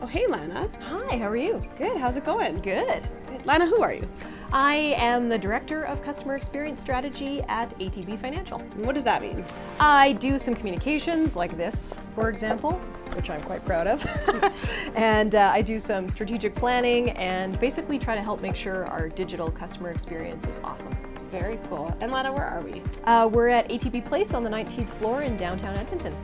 Oh, hey, Lana. Hi, how are you? Good. How's it going? Good. Good. Lana, who are you? I am the Director of Customer Experience Strategy at ATB Financial. What does that mean? I do some communications like this, for example, which I'm quite proud of. and uh, I do some strategic planning and basically try to help make sure our digital customer experience is awesome. Very cool. And Lana, where are we? Uh, we're at ATB Place on the 19th floor in downtown Edmonton.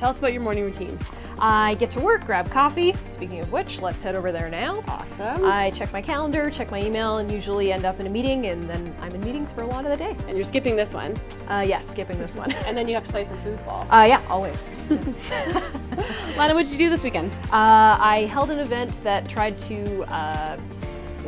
Tell us about your morning routine. I get to work, grab coffee. Speaking of which, let's head over there now. Awesome. I check my calendar, check my email, and usually end up in a meeting, and then I'm in meetings for a lot of the day. and you're skipping this one. Uh, yes, skipping this one. And then you have to play some foosball. Uh, yeah, always. Lana, what did you do this weekend? Uh, I held an event that tried to uh,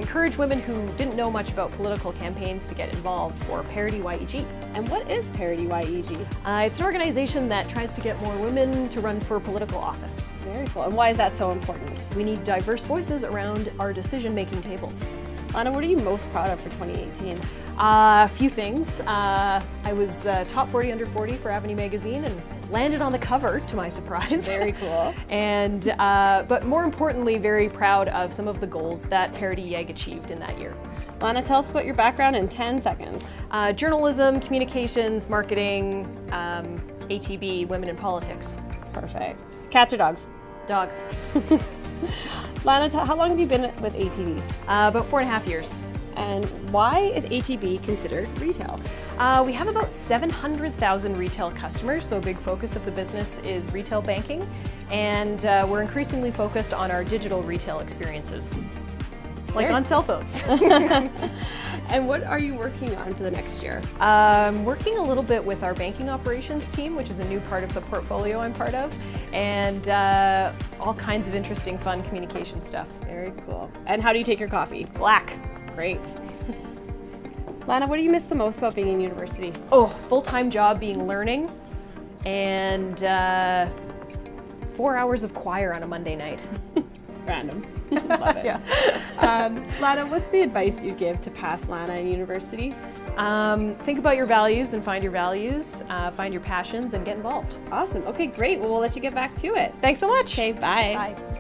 encourage women who didn't know much about political campaigns to get involved for Parity YEG. And what is Parity YEG? Uh, it's an organization that tries to get more women to run for political office. Very cool. And why is that so important? We need diverse voices around our decision making tables. Lana, what are you most proud of for 2018? Uh, a few things. Uh, I was uh, top 40 under 40 for Avenue Magazine and landed on the cover to my surprise. Very cool. and uh, but more importantly, very proud of some of the goals that Parity YEG achieved in that year. Lana, tell us about your background in 10 seconds. Uh, journalism, communications, marketing, um, ATB, women in politics, Perfect. Cats or dogs? dogs. Lana, how long have you been with ATB? Uh, about four and a half years. And why is ATB considered retail? Uh, we have about 700,000 retail customers, so a big focus of the business is retail banking, and uh, we're increasingly focused on our digital retail experiences, like on cell phones. And what are you working on for the next year? um, working a little bit with our banking operations team, which is a new part of the portfolio I'm part of, and uh, all kinds of interesting, fun communication stuff. Very cool. And how do you take your coffee? Black. Great. Lana, what do you miss the most about being in university? Oh, full-time job being learning, and uh, four hours of choir on a Monday night. Random. Love it. Yeah. Um, Lana, what's the advice you'd give to past Lana in university? Um, think about your values and find your values, uh, find your passions, and get involved. Awesome. Okay, great. Well, we'll let you get back to it. Thanks so much. Okay, bye. Bye.